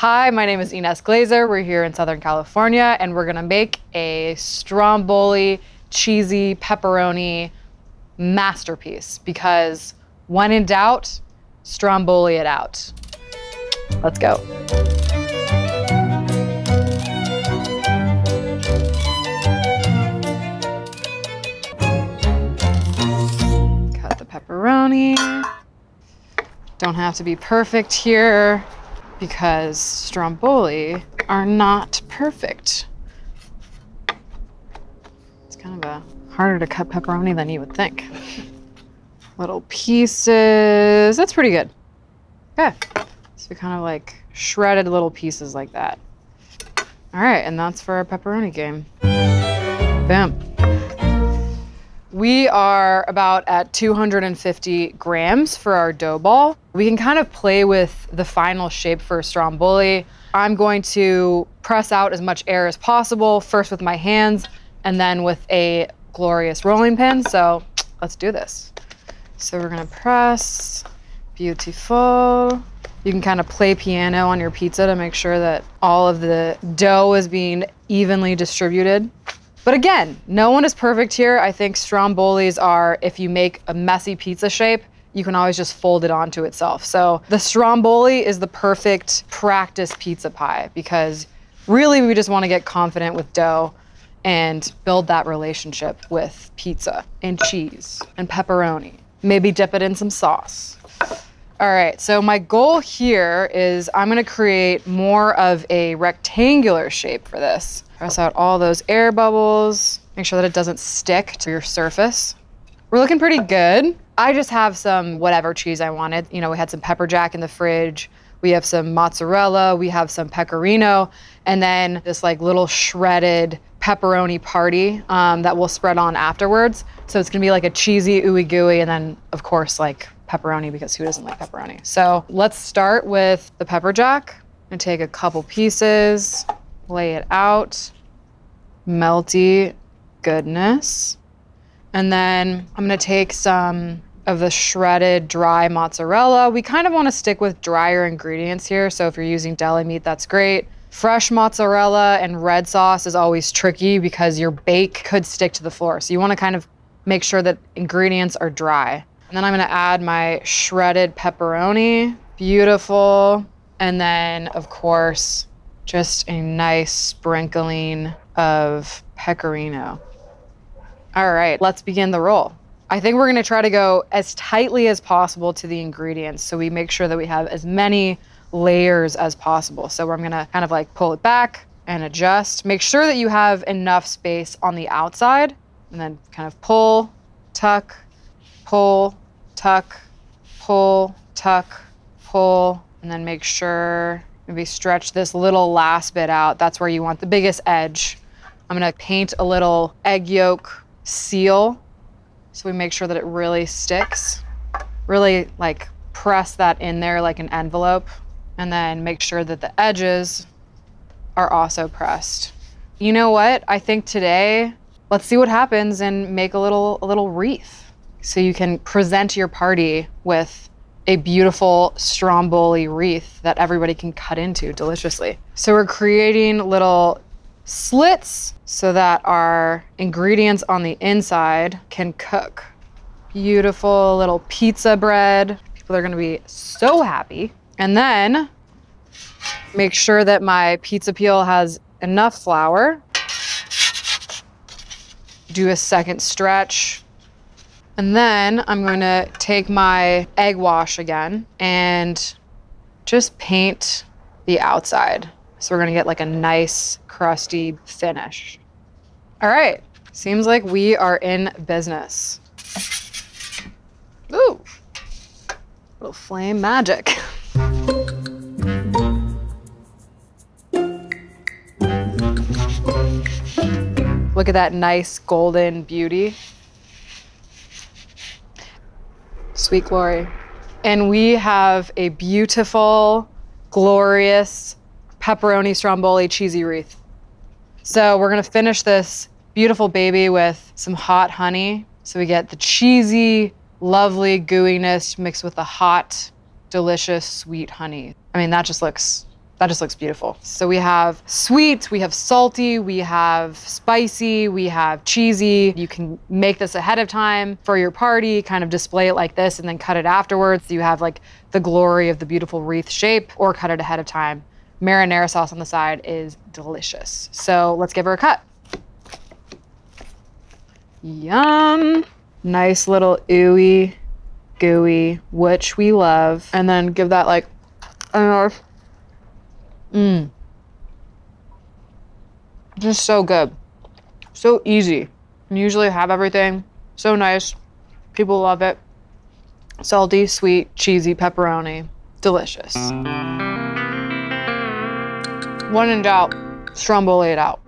Hi, my name is Ines Glaser. We're here in Southern California and we're gonna make a stromboli, cheesy pepperoni masterpiece because when in doubt, stromboli it out. Let's go. Cut the pepperoni. Don't have to be perfect here because stromboli are not perfect. It's kind of a harder to cut pepperoni than you would think. Little pieces. That's pretty good. Okay. So kind of like shredded little pieces like that. All right, and that's for our pepperoni game. Bam. We are about at 250 grams for our dough ball. We can kind of play with the final shape for a stromboli. I'm going to press out as much air as possible, first with my hands and then with a glorious rolling pin. So let's do this. So we're gonna press, beautiful. You can kind of play piano on your pizza to make sure that all of the dough is being evenly distributed. But again, no one is perfect here. I think strombolis are, if you make a messy pizza shape, you can always just fold it onto itself. So the stromboli is the perfect practice pizza pie because really we just want to get confident with dough and build that relationship with pizza and cheese and pepperoni. Maybe dip it in some sauce. All right, so my goal here is I'm gonna create more of a rectangular shape for this. Press out all those air bubbles. Make sure that it doesn't stick to your surface. We're looking pretty good. I just have some whatever cheese I wanted. You know, we had some pepper jack in the fridge. We have some mozzarella. We have some pecorino. And then this like little shredded pepperoni party um, that we'll spread on afterwards. So it's gonna be like a cheesy ooey gooey. And then, of course, like pepperoni because who doesn't like pepperoni? So let's start with the pepper jack and take a couple pieces, lay it out, melty goodness. And then I'm gonna take some of the shredded dry mozzarella. We kind of wanna stick with drier ingredients here. So if you're using deli meat, that's great. Fresh mozzarella and red sauce is always tricky because your bake could stick to the floor. So you wanna kind of make sure that ingredients are dry. And then I'm gonna add my shredded pepperoni. Beautiful. And then, of course, just a nice sprinkling of pecorino. All right, let's begin the roll. I think we're gonna try to go as tightly as possible to the ingredients so we make sure that we have as many layers as possible. So I'm gonna kind of like pull it back and adjust. Make sure that you have enough space on the outside and then kind of pull, tuck, pull, tuck, pull, tuck, pull, and then make sure maybe stretch this little last bit out. That's where you want the biggest edge. I'm gonna paint a little egg yolk seal so we make sure that it really sticks. Really like press that in there like an envelope and then make sure that the edges are also pressed. You know what? I think today, let's see what happens and make a little a little wreath so you can present your party with a beautiful stromboli wreath that everybody can cut into deliciously. So we're creating little slits so that our ingredients on the inside can cook. Beautiful little pizza bread. People are gonna be so happy. And then make sure that my pizza peel has enough flour. Do a second stretch. And then I'm going to take my egg wash again and just paint the outside. So we're going to get like a nice crusty finish. All right, seems like we are in business. Ooh, little flame magic. Look at that nice golden beauty. Sweet glory. And we have a beautiful, glorious pepperoni stromboli cheesy wreath. So we're gonna finish this beautiful baby with some hot honey. So we get the cheesy, lovely gooiness mixed with the hot, delicious, sweet honey. I mean, that just looks That just looks beautiful. So we have sweet, we have salty, we have spicy, we have cheesy. You can make this ahead of time for your party, kind of display it like this and then cut it afterwards. You have like the glory of the beautiful wreath shape or cut it ahead of time. Marinara sauce on the side is delicious. So let's give her a cut. Yum. Nice little ooey gooey, which we love. And then give that like another Mmm. Just so good. So easy. And usually have everything. So nice. People love it. Salty, sweet, cheesy pepperoni. Delicious. One in doubt, stromboli it out.